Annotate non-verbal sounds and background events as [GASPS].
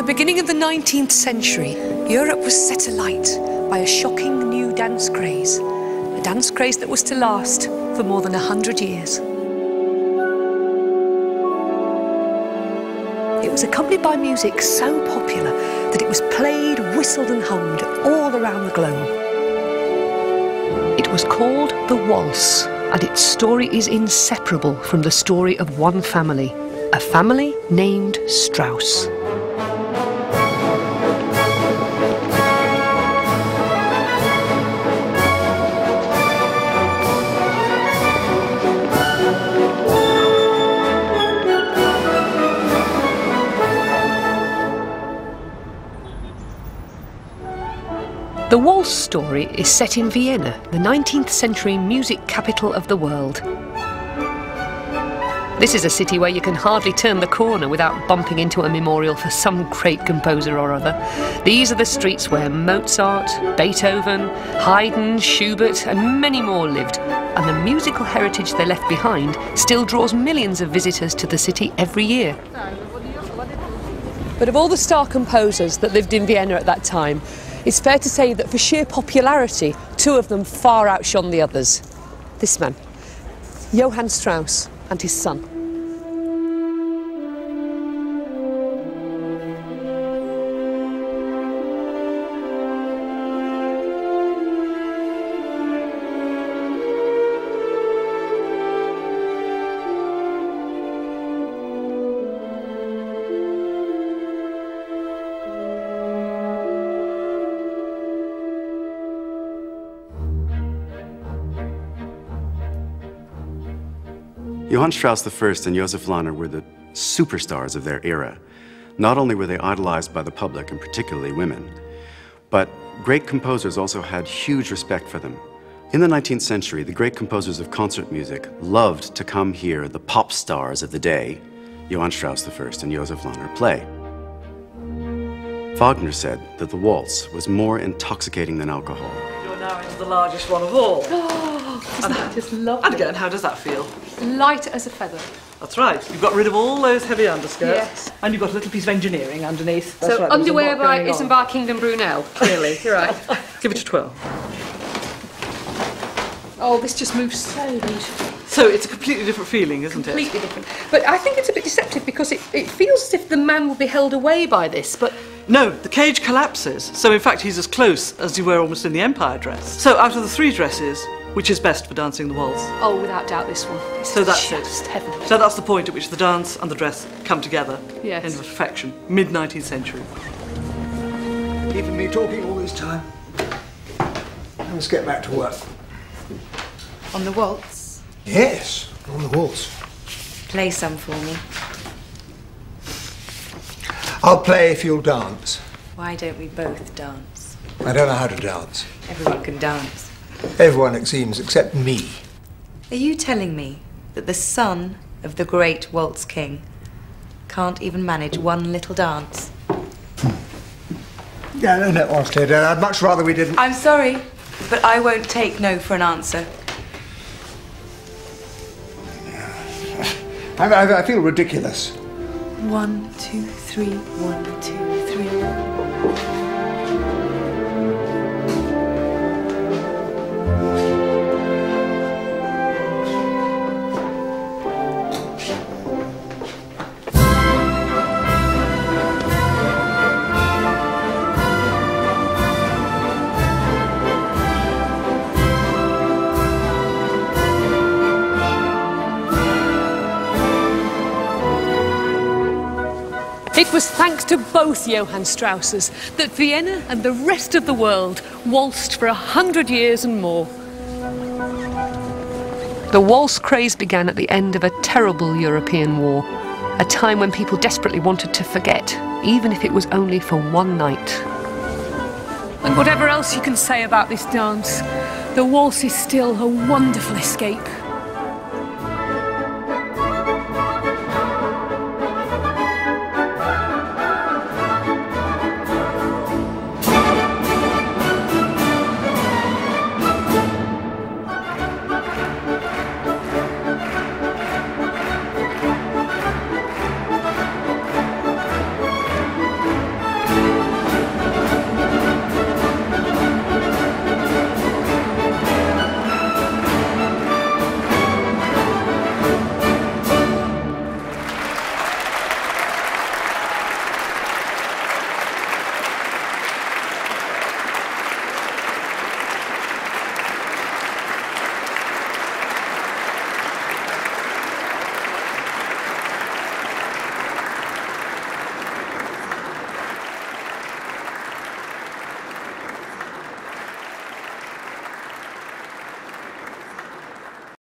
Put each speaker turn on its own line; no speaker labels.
the beginning of the 19th century, Europe was set alight by a shocking new dance craze. A dance craze that was to last for more than a hundred years. It was accompanied by music so popular that it was played, whistled and hummed all around the globe. It was called the waltz, and its story is inseparable from the story of one family, a family named Strauss. The waltz story is set in Vienna, the 19th century music capital of the world. This is a city where you can hardly turn the corner without bumping into a memorial for some great composer or other. These are the streets where Mozart, Beethoven, Haydn, Schubert, and many more lived, and the musical heritage they left behind still draws millions of visitors to the city every year. But of all the star composers that lived in Vienna at that time, it's fair to say that for sheer popularity, two of them far outshone the others. This man, Johann Strauss, and his son.
Johann Strauss I and Joseph Lanner were the superstars of their era. Not only were they idolized by the public, and particularly women, but great composers also had huge respect for them. In the 19th century, the great composers of concert music loved to come hear the pop stars of the day, Johann Strauss I and Joseph Lanner, play. Wagner said that the waltz was more intoxicating than alcohol.
You're now into the largest one of all. [GASPS] [GASPS]
Isn't that just lovely?
And again, how does that feel?
Light as a feather.
That's right. You've got rid of all those heavy underskirts.
Yes.
And you've got a little piece of engineering underneath. That's
so
right,
underwear by. Isambard Kingdom Brunel, clearly. You're right. [LAUGHS]
Give it a twirl.
Oh, this just moves so beautifully.
So it's a completely different feeling, isn't it?
Completely different. But I think it's a bit deceptive because it, it feels as if the man will be held away by this, but
No, the cage collapses. So in fact, he's as close as you were almost in the Empire dress. So out of the three dresses, which is best for dancing the waltz?
oh, without doubt, this one. This
So
is
that's
just
it.
heavenly.
So that's the point at which the dance and the dress come together
Yes.
in perfection, mid 19th century.
Keeping me talking all this time. Let's get back to work.
On the waltz.
Yes, on the waltz.
Play some for me.
I'll play if you'll dance.
Why don't we both dance?
I don't know how to dance.
Everyone can dance.
Everyone, it seems, except me.
Are you telling me that the son of the great waltz king can't even manage one little dance? Hmm.
Yeah, no, no, honestly, don't- I'd much rather we didn't.
I'm sorry, but I won't take no for an answer.
I, I, I feel ridiculous.
One, two, three, one, two, three.
It was thanks to both Johann Strausses that Vienna and the rest of the world waltzed for a hundred years and more. The waltz craze began at the end of a terrible European war, a time when people desperately wanted to forget, even if it was only for one night. And whatever else you can say about this dance, the waltz is still a wonderful escape.